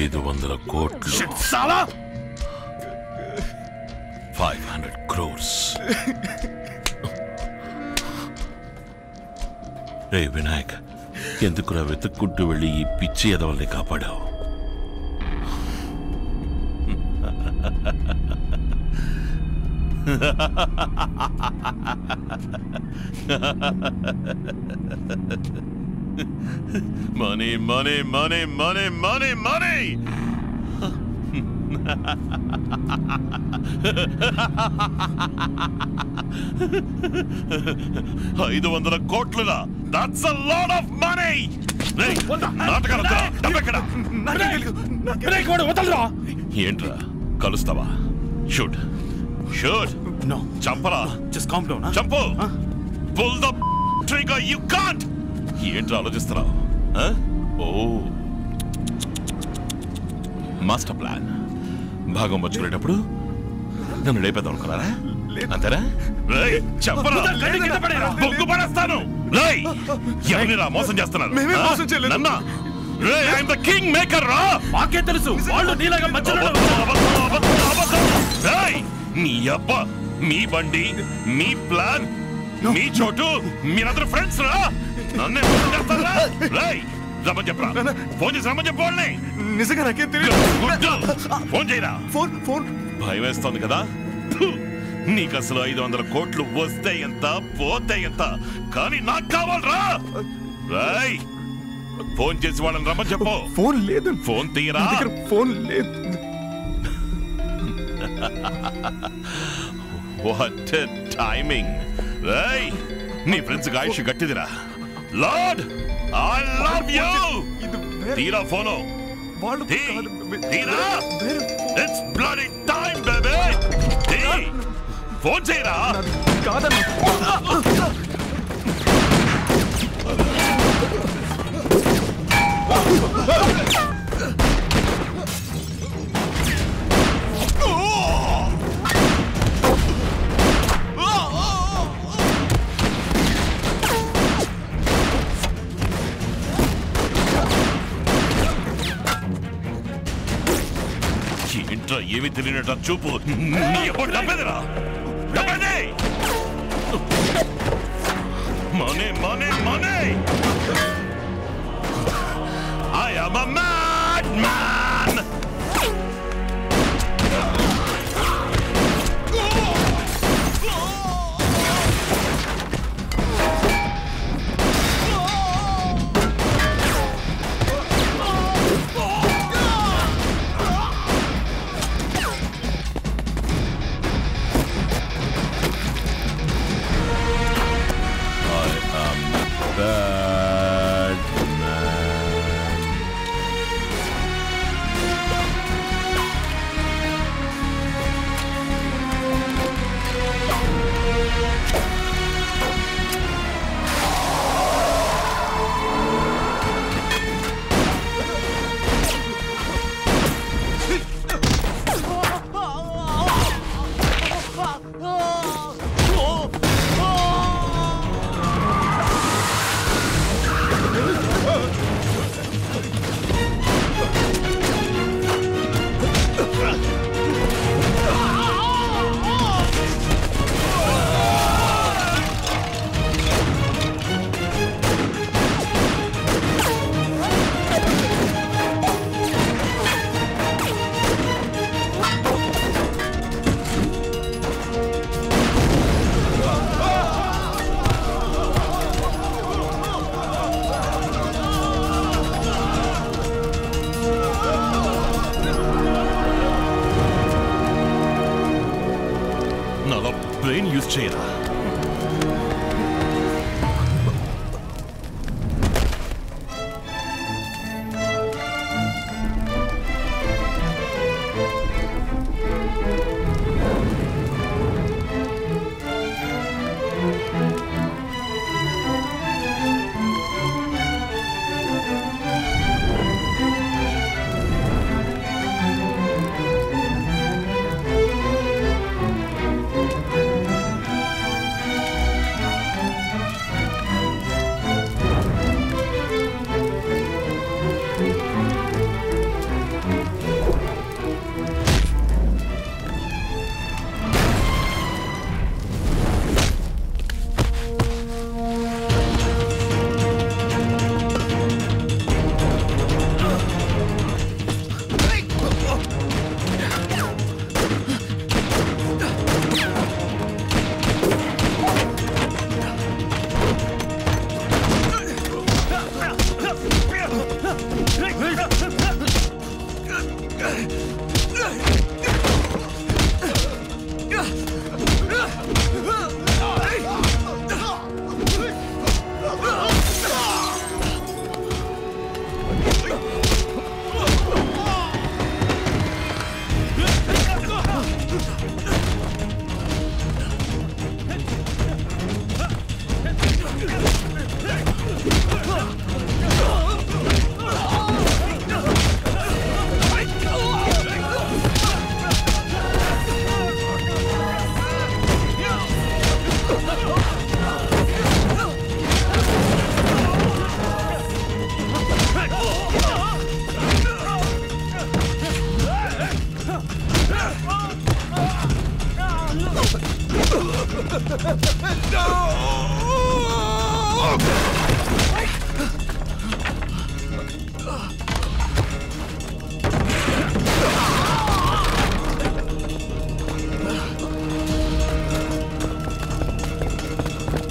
ఐదు వందల కోట్లు. Five hundred crores. రే వినాయక్ ఎందుకురా వెతుక్కుంటూ వెళ్ళి ఈ పిచ్చి ఎదవల్ని కాపాడావు? Money money money money money money ఐదు వందల కోట్లులా that's a lot of money ఏంట్రా? కలుస్తావా? షూట్ షూట్ నో చంపరా? జస్ట్ కామ్ డౌన్ చంపు. Pull the trigger you can't ఏంట్రా ఆలోచిస్తున్నావు? ఓ. మాస్టర్ ప్లాన్ భాగం వచ్చుకునేటప్పుడు నన్ను లేపేద్దాం అనుకున్నారా? అంతేనా? బొగ్గు పడేస్తాను. మోసం చేస్తున్నారు? కింగ్ మేకర్ రా. మాకే తెలుసు. వాళ్ళు నీలాగా మధ్యలో అబ్బ మీ బండి మీ ప్లాన్ మీ చోటు మీరందరూ ఫ్రెండ్స్ రా. నన్నే మోసం చేస్తారా? రేయ్ రమ్మని చెప్పరా? ఫోన్ చేసి రమ్మని చెప్పు వాళ్ళని. నిజంగా నాకేం తెలియదు. ఫోన్ చేయరా? ఫోన్ ఫోన్ భయం వేస్తోంది కదా! నీకు అసలు ఐదు వందల కోట్లు వస్తే ఎంత పోతే ఎంత? కానీ నాకు కావాలరా. రాయ్ ఫోన్ చేసి వాళ్ళని రమ్మని చెప్పు. ఫోన్ లేదు. ఫోన్ తీయరా. ఫోన్ లేదు. టైమింగ్ రాయ్ నీ friends Ayush గట్టిదిరా. Lord I love you. తీరా ఫోను. వాళ్ళు. తీరా. It's bloody time baby phone చేయరా. కాదన్న. ఏమి తెలియనట చూపు. నీ ఎప్పుడు డబ్బేదిరా డబ్బేది money money money. I Oh, No, no, brain use ചെയ്യണം Ah!